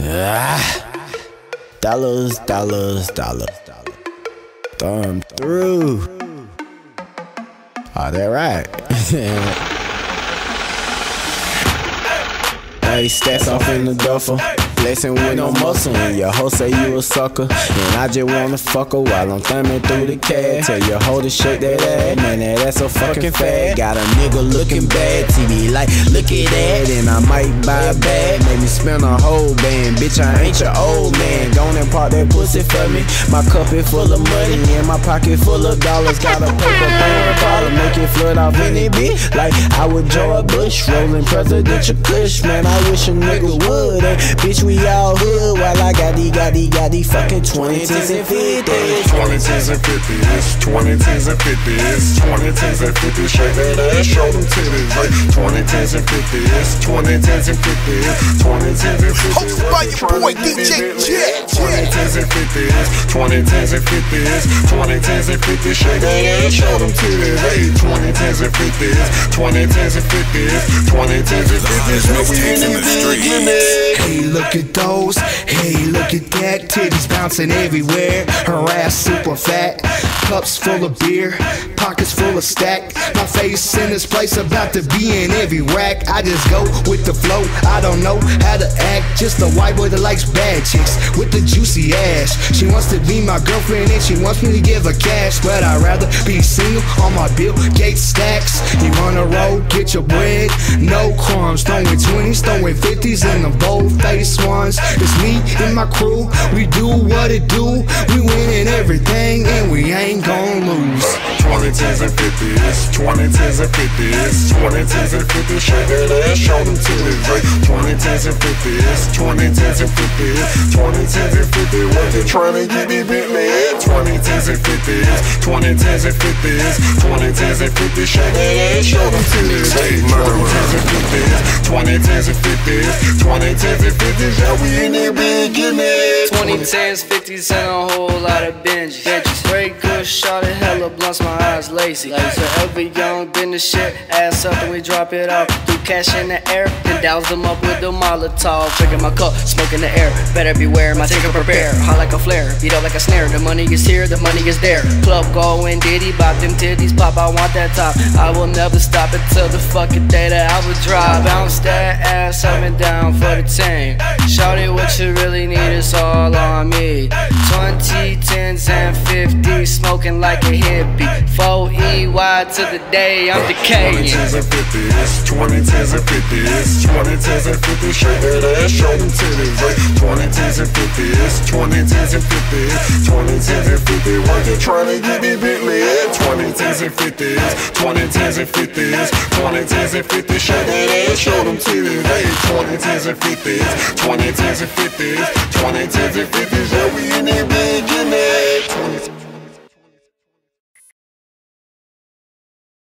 Ah, dollars, dollars, dollars. Them through. Oh, they're right. hey, stats off in the duffel. Blessing with no muscle, and your hoe say you a sucker. And I just wanna fuck her while I'm thumbing through the cash. Tell your hoe to shake that ass, man, that ass so fucking fat. Got a nigga looking bad, TV like, look at that. And I might buy a bag, make me spend a whole band. Bitch, I ain't your old man. Go and park that pussy for me. My cup is full of money, and my pocket full of dollars. Got a paper throwing bottle, make it flood off in it, bitch. Like I would George Bush, rolling presidential kush. Man, I wish a nigga would. And bitch, we all hood while I got these, got these, got these fucking 20 tens and 50s. 20 tens and 50s, 20 tens and 50s, 20 tens and 50s, shake that ass, show them titties. Like 20 tens and 50s, 20 tens and 50s, 20 tens and 50s. Hosted by your boy DJ Jazz. 20 tens and 50s, 20 tens and 50s, 20 tens and 50s, shake that ass, show them titties. Hey, 20 tens and 50s, 20 tens and 50s, 20 tens and 50s. Now we in the streets. Hey, look at those. Hey, look at that. Titties bouncing everywhere. Her ass super fat. Cups full of beer. Pockets full of stack. My face in this place about to be in every rack. I just go with the flow. I don't know how to act. Just a white boy that likes bad chicks with the juicy ass. She wants to be my girlfriend and she wants me to give her cash. But I'd rather be single on my Bill Gates stacks. You wanna roll, get your bread. No crumbs. Throwing 20s, throwing 50s in the bold face ones. It's me and my crew. We do what it do. We winning everything and we ain't gon' lose. 20 tens and 50s, 20 tens and 50s, 20 tens and 50s, shake that ass, show them titties. Like 20 tens and 50s, 20 tens and 50s, 20 tens and 50s, working trying to get it Bentley. 20 tens and 50s, 20 tens and 50s, 20 tens and 50s, shake that ass, show them titties. Hey, 20 tens and 50s, 20 tens and 50s, 20 tens and 50s, yeah, we in there beginning. 20 tens, 50s, and a whole lot of binges. Straight good shot at hella blunts, my eyes lazy. So every young business shit, ass up and we drop it off. Threw cash in the air, then douse them up with the Molotov. Drinking my cup, smoking the air. Better beware, my ticket prepare. Hot like a flare, beat up like a snare. The money is here, the money is there. Club going diddy, bop them titties, pop. I want that top. I will never stop until the fucking day that I would drop. Bounce that ass up and down for the team. Shout it, what you really need is all on me. 20 tens and 50s, smoking like a hippie. 4 EY to the day I'm 20 decaying. tens and 50s, 20 tens and 50s, 20 tens and 50s, shake that ass, show them titties. Like 20 tens and 50s, 20 tens and 50s, 20 tens and 50s, working trying to get it Bentley. 20 tens and 50s, 20 tens and 50s, 20 tens and 50s, shake that ass, show them titties. Hey, 20 tens and 50s, 20 tens and 50s, 20 tens and 50s, yeah, we in. 20